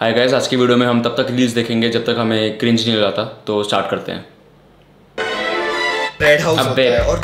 Hi guys आज की video में हम तब तक रील्स देखेंगे जब तक हमें क्रिंज नहीं लगाता तो स्टार्ट करते हैं। बैड हाउस होता है और